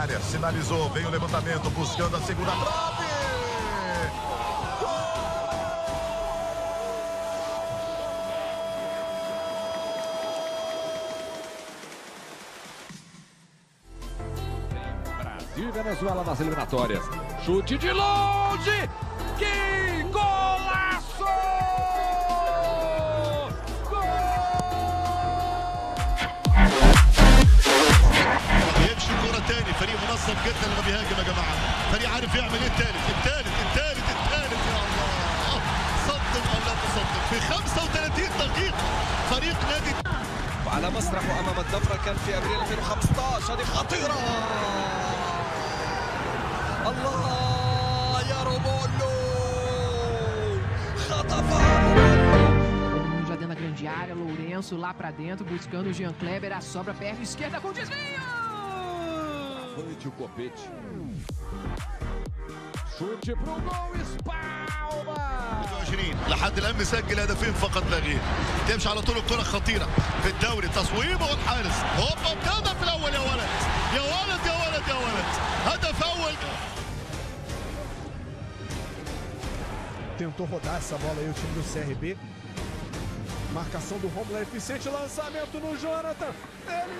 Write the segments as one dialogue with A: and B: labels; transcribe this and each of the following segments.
A: Área, sinalizou, vem o levantamento, buscando a segunda trave.
B: Brasil e Venezuela nas eliminatórias. Chute de longe!
C: منظم جدا لما بيهاجم يا جماعة. فريق عارف يعمل إيه؟ التالت التالت التالت التالت. يا الله. صدق أو لا تصدق في 35 دقيقة فريق نادي
D: وعلى مسرحه أمام الدفره كان في أبريل 2015 هذه خطيرة. الله يا رومولو خطفها
E: Já dentro da grande área, Lourenço lá pra dentro, buscando o Jean Kleber, a sobra perna esquerda com desvio!
B: Avante o copete. Chute pro gol, espalma!
C: 20 لحد الان مسجل هدفين فقط لا غير تمشي على طول الكرة خطيرة في الدوري تصويبه والحارس هوبا الهدف الاول يا ولد يا ولد يا ولد يا ولد هدف اول
F: Tentou rodar essa bola aí o time do CRB. Marcação do Romulo é eficiente. Lançamento no Jonathan. Ele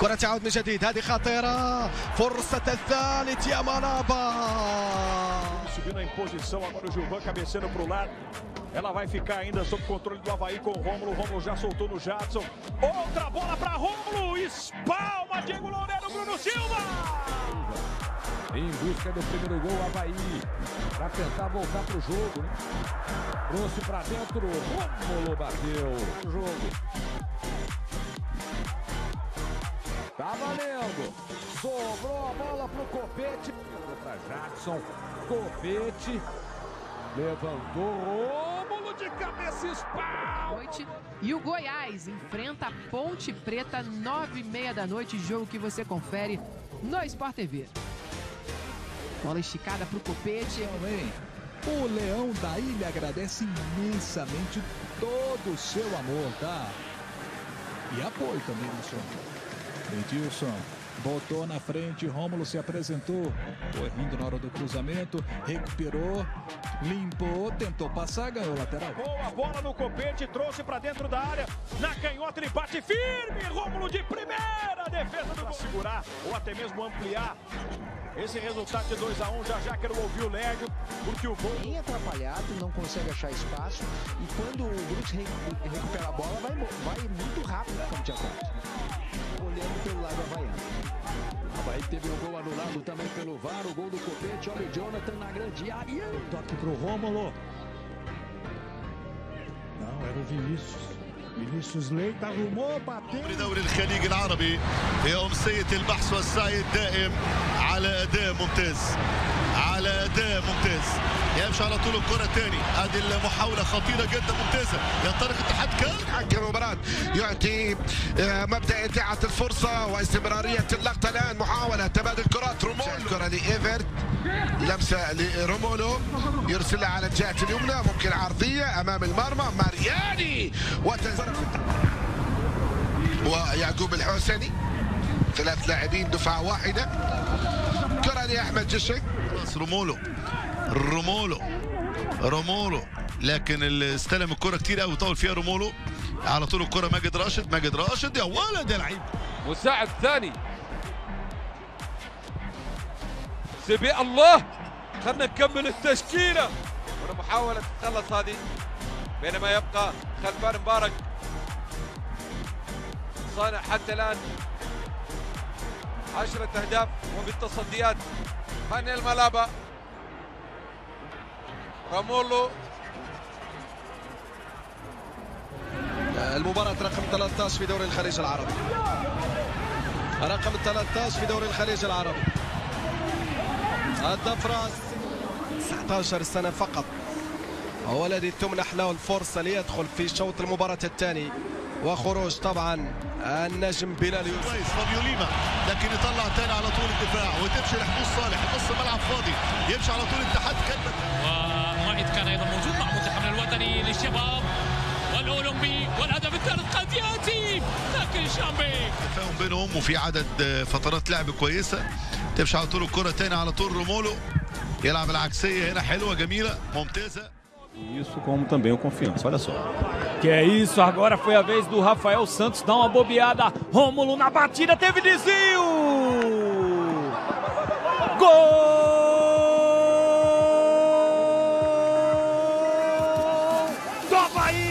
D: كرة تعود من جديد هذه خطيرة فرصة الثالث يا منابا
G: Subindo a imposição, agora o Gilvan cabeceando para o lado. Ela vai ficar ainda sob controle do Havaí com o Rômulo. O Rômulo já soltou no Jadson. Outra bola para Rômulo. Espalma Diego Loureiro, Bruno Silva.
B: Em busca do primeiro gol, Havaí. Pra tentar voltar pro jogo, né? Trouxe pra dentro, Rômulo bateu o jogo. Tá valendo. Sobrou a bola pro Copete. Pra Jackson. Copete. Levantou. Rômulo de cabeça espalma.
E: Noite. E o Goiás enfrenta a Ponte Preta, nove e meia da noite, jogo que você confere no Sport TV. Bola esticada pro Copete.
H: O Leão da Ilha agradece imensamente todo o seu amor, tá? E apoio também, Wilson. Edilson botou na frente, Rômulo se apresentou, foi rindo na hora do cruzamento, recuperou, limpou, tentou passar, ganhou lateral.
G: Boa bola no copete, trouxe para dentro da área. Na canhota ele bate firme. Rômulo de primeira. Defesa do gol. segurar ou até mesmo ampliar esse resultado de 2 a 1 Já já quero ouvir o Légio, porque o gol.
I: bem atrapalhado, não consegue achar espaço e quando o Brooks re- recupera a bola, vai, vai muito rápido no campo de ataque Olhando pelo lado havaiano.
H: Havaí teve um gol anulado também pelo VAR, o gol do Copete, olha o Jonathan na grande área.
F: toque pro Rômulo. Não, era o Vinícius. Vinícius Leite arrumou, bateu.
C: دوري الخليج العربي في أمسية البحث والسعي الدائم على أداء ممتاز على أداء ممتاز. يمشي على طول الكرة الثاني هذه المحاولة خطيرة جدا ممتازة. ينطلق اتحاد كان
J: حكم المباراة. يعطي آه، مبدأ إذاعة الفرصة واستمرارية اللقطة الآن. محاولة تبادل كرات رومولو الكرة لإيفرت. لمسة لرومولو يرسلها على الجهة اليمنى. ممكن عرضية أمام المرمى. مارياني. وتزرف ويعقوب الحوسني ثلاث لاعبين دفعة واحدة. كرة لأحمد جشك
C: رومولو رومولو رومولو لكن اللي استلم الكرة كتير قوي طول فيها رومولو على طول الكرة ماجد راشد ماجد راشد يا ولد يا لعيب
B: مساعد ثاني. سبي الله. خلنا نكمل التشكيلة.
D: هنا محاولة تتخلص هذه. بينما يبقى خلفان مبارك. صانع حتى الآن. عشرة أهداف وبالتصديات. هاني الملابة رامولو المباراة رقم 13 في دوري الخليج العربي. رقم 13 في دوري الخليج العربي. الدفرة 19 سنة فقط. هو الذي تمنح له الفرصة ليدخل في شوط المباراة الثاني. وخروج طبعا النجم بلال يوسف.
C: كويس فابيو ليما لكن يطلع تاني على طول الدفاع وتمشي لحمود صالح. نص الملعب فاضي. يمشي على طول اتحاد كلمة.
K: ومعد كان أيضا موجود مع منتخبنا الوطني للشباب والأولمبي والهدف الثالث قد يأتي. لكن شامبي.
C: تفاهم بينهم وفي عدد فترات لعب كويسة. تمشي على طول الكرة تاني على طول رومولو. يلعب العكسية هنا حلوة جميلة ممتازة.
G: Isso como também o confiança, olha só.
B: Que é isso, agora foi a vez do Rafael Santos dar uma bobeada. Rômulo na batida, teve desvio! Gol! Do Havaí!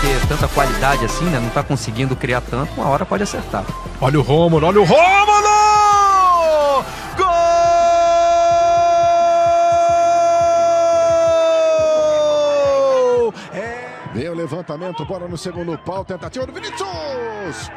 L: ter tanta qualidade assim, né? Não tá conseguindo criar tanto, uma hora pode acertar.
F: Olha o Rômulo, olha o Rômulo! Levantamento, bola no segundo pau, tentativa do Vinícius!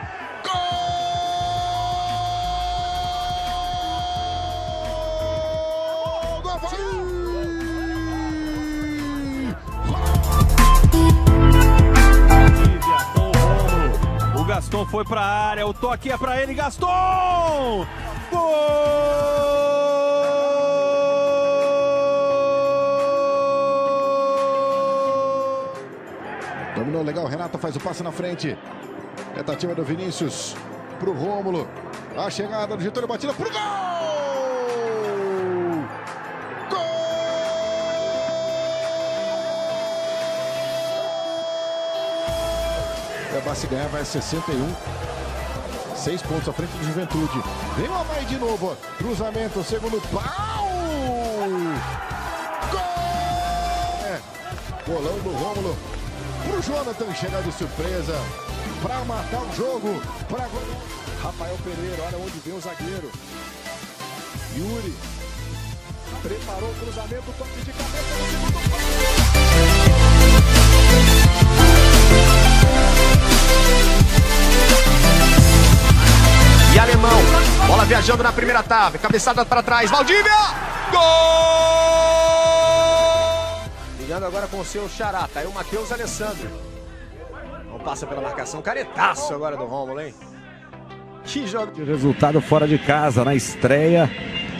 F: Gol
G: o Gaston foi pra área, o toque é pra ele, Gaston!
F: Dominou legal, Renato faz o passe na frente. Tentativa do Vinícius pro Rômulo. A chegada do Getúlio batida pro gol! Gol! Se ganhar vai a 61. Seis pontos à frente do Juventude. Vem o Havaí de novo. Cruzamento, segundo pau! Gol! É, golão do Rômulo pro Jonathan chegar de surpresa para matar o jogo. Pra... Rafael Pereira, olha onde vem o zagueiro. Yuri preparou o cruzamento, toque de cabeça no segundo
M: E alemão, bola viajando na primeira trave, cabeçada para trás, Valdívia! Gol! Ligando agora com o seu xará, tá aí o Matheus Alessandro. Não passa pela marcação, caretaço agora do Rômulo, hein? Que jogo.
B: Resultado fora de casa na estreia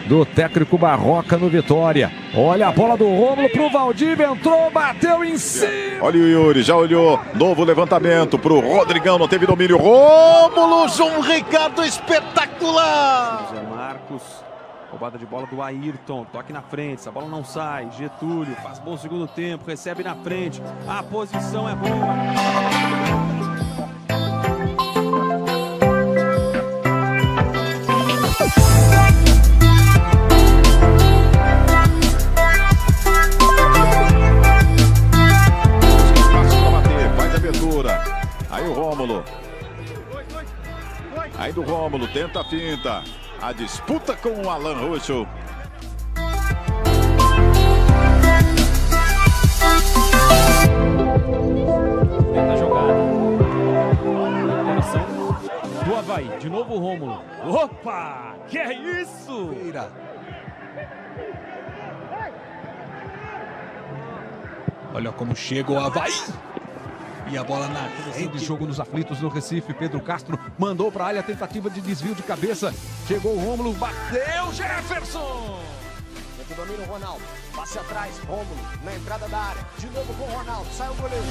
B: do técnico Barroca no Vitória. Olha a bola do Rômulo pro Valdívia, entrou, bateu em cima.
N: Olha o Yuri, já olhou. Novo levantamento pro Rodrigão, não teve domínio. Rômulo, João Ricardo, espetacular!
G: Marcos, roubada de bola do Ayrton, toque na frente, essa bola não sai. Getúlio faz bom segundo tempo, recebe na frente, a posição é boa.
N: Aí o Rômulo. Aí do Rômulo, tenta a finta. A disputa com o Alan Roxo.
B: Jogada. Coração do Havaí. De novo o Rômulo. Opa! Que é isso?
H: Olha como chega o Havaí. E a bola na rede, de jogo nos aflitos no Recife. Pedro Castro mandou para a área, tentativa de desvio de cabeça. Chegou o Rômulo, bateu Jefferson!
M: Aqui domínio o Ronaldo, passe atrás, Rômulo, na entrada da área. De novo com o Ronaldo, sai o goleiro.